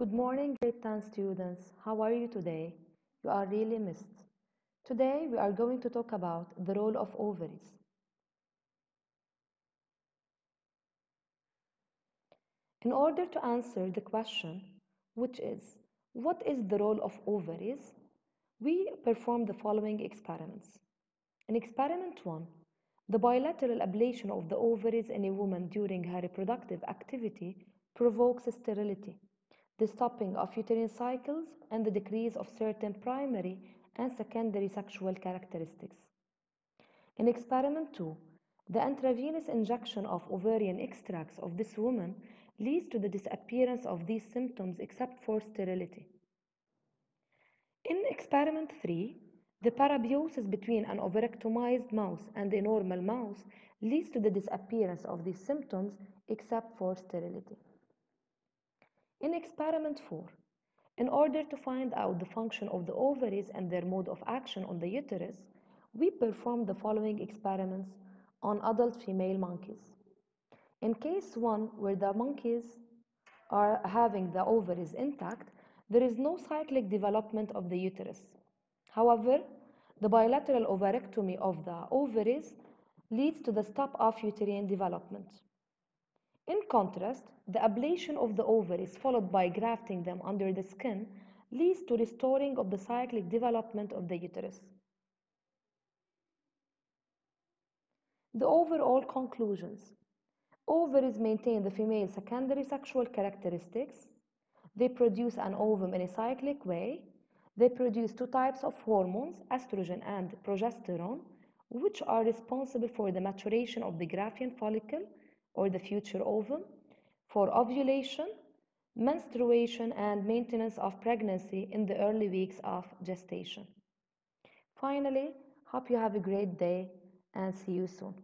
Good morning, grade 10 students. How are you today? You are really missed. Today, we are going to talk about the role of ovaries. In order to answer the question, which is, what is the role of ovaries? We perform the following experiments. In experiment 1, the bilateral ablation of the ovaries in a woman during her reproductive activity provokes sterility, the stopping of uterine cycles, and the decrease of certain primary and secondary sexual characteristics. In experiment 2, the intravenous injection of ovarian extracts of this woman leads to the disappearance of these symptoms except for sterility. In experiment 3, the parabiosis between an ovarectomized mouse and a normal mouse leads to the disappearance of these symptoms except for sterility. In experiment 4, in order to find out the function of the ovaries and their mode of action on the uterus, we performed the following experiments on adult female monkeys. In case 1, where the monkeys are having the ovaries intact, there is no cyclic development of the uterus. However, the bilateral ovarectomy of the ovaries leads to the stop of uterine development. In contrast, the ablation of the ovaries followed by grafting them under the skin leads to restoring of the cyclic development of the uterus. The overall conclusions. Ovaries maintain the female secondary sexual characteristics. They produce an ovum in a cyclic way. They produce two types of hormones, estrogen and progesterone, which are responsible for the maturation of the Graafian follicle or the future ovum, for ovulation, menstruation, and maintenance of pregnancy in the early weeks of gestation. Finally, hope you have a great day and see you soon.